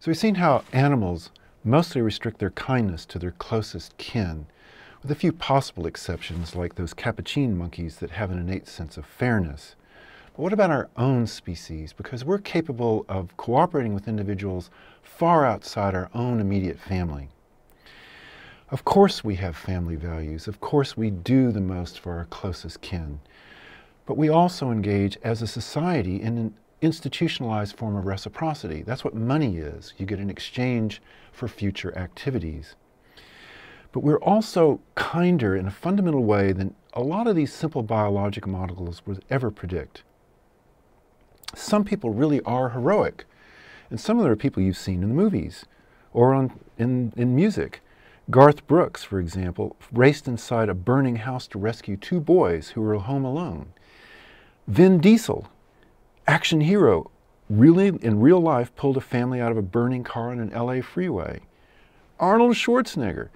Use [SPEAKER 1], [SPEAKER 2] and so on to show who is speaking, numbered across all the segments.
[SPEAKER 1] So we've seen how animals mostly restrict their kindness to their closest kin, with a few possible exceptions like those capuchin monkeys that have an innate sense of fairness. But what about our own species? Because we're capable of cooperating with individuals far outside our own immediate family. Of course we have family values. Of course we do the most for our closest kin. But we also engage as a society in an institutionalized form of reciprocity. That's what money is. You get an exchange for future activities. But we're also kinder in a fundamental way than a lot of these simple biologic models would ever predict. Some people really are heroic, and some of them are people you've seen in the movies or on, in, in music. Garth Brooks, for example, raced inside a burning house to rescue two boys who were home alone. Vin Diesel, action hero, really in real life pulled a family out of a burning car on an LA freeway. Arnold Schwarzenegger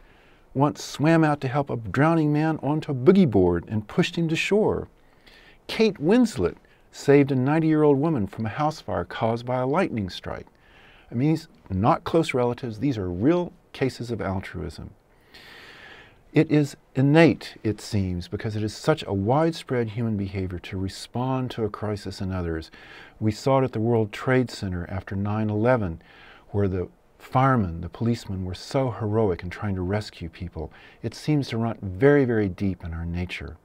[SPEAKER 1] once swam out to help a drowning man onto a boogie board and pushed him to shore. Kate Winslet saved a 90 year old woman from a house fire caused by a lightning strike. I mean, these not close relatives, these are real cases of altruism. It is innate, it seems, because it is such a widespread human behavior to respond to a crisis in others. We saw it at the World Trade Center after 9 11, where the firemen, the policemen were so heroic in trying to rescue people. It seems to run very, very deep in our nature.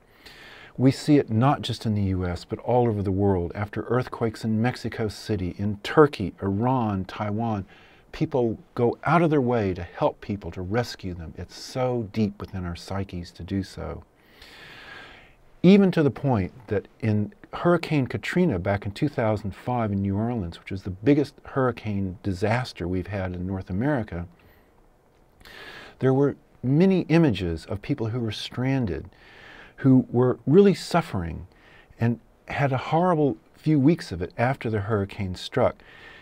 [SPEAKER 1] We see it not just in the US, but all over the world after earthquakes in Mexico City, in Turkey, Iran, Taiwan people go out of their way to help people, to rescue them. It's so deep within our psyches to do so. Even to the point that in Hurricane Katrina back in 2005 in New Orleans, which was the biggest hurricane disaster we've had in North America, there were many images of people who were stranded, who were really suffering and had a horrible few weeks of it after the hurricane struck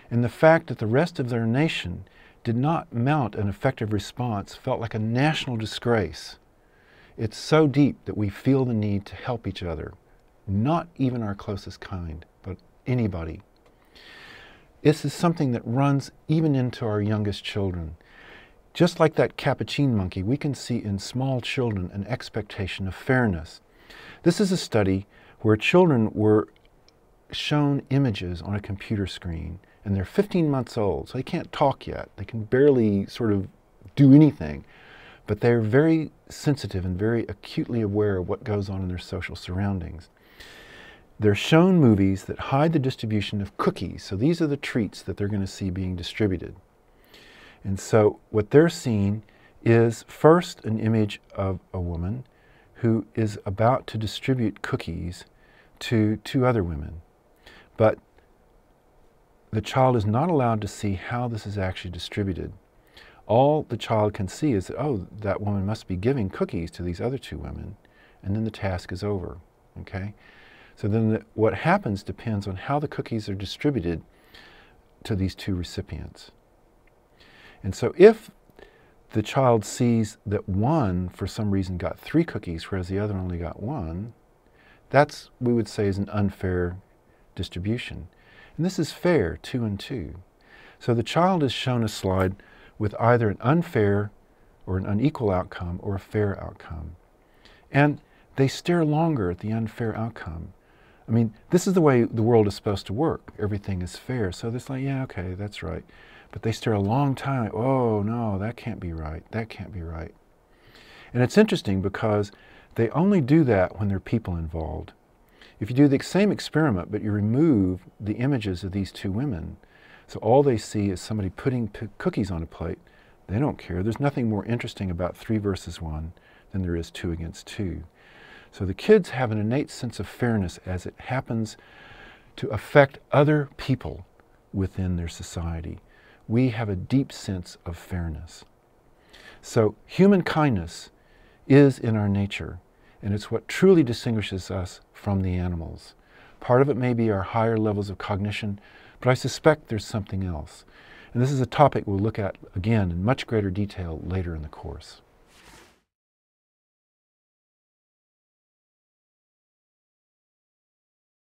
[SPEAKER 1] and the fact that the rest of their nation did not mount an effective response felt like a national disgrace. It's so deep that we feel the need to help each other, not even our closest kind, but anybody. This is something that runs even into our youngest children. Just like that capuchin monkey, we can see in small children an expectation of fairness. This is a study where children were shown images on a computer screen and they're 15 months old, so they can't talk yet. They can barely sort of do anything, but they're very sensitive and very acutely aware of what goes on in their social surroundings. They're shown movies that hide the distribution of cookies, so these are the treats that they're going to see being distributed. And so what they're seeing is first an image of a woman who is about to distribute cookies to two other women. But the child is not allowed to see how this is actually distributed. All the child can see is that, oh, that woman must be giving cookies to these other two women, and then the task is over. Okay? So then the, what happens depends on how the cookies are distributed to these two recipients. And so if the child sees that one, for some reason, got three cookies, whereas the other only got one, that's, we would say, is an unfair distribution. And this is fair, two and two. So the child is shown a slide with either an unfair or an unequal outcome or a fair outcome. And they stare longer at the unfair outcome. I mean, this is the way the world is supposed to work. Everything is fair. So it's like, yeah, okay, that's right. But they stare a long time. Oh, no, that can't be right. That can't be right. And it's interesting because they only do that when there are people involved. If you do the same experiment, but you remove the images of these two women, so all they see is somebody putting cookies on a plate, they don't care. There's nothing more interesting about three versus one than there is two against two. So the kids have an innate sense of fairness as it happens to affect other people within their society. We have a deep sense of fairness. So human kindness is in our nature and it's what truly distinguishes us from the animals. Part of it may be our higher levels of cognition, but I suspect there's something else. And this is a topic we'll look at again in much greater detail later in the course.